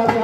Thank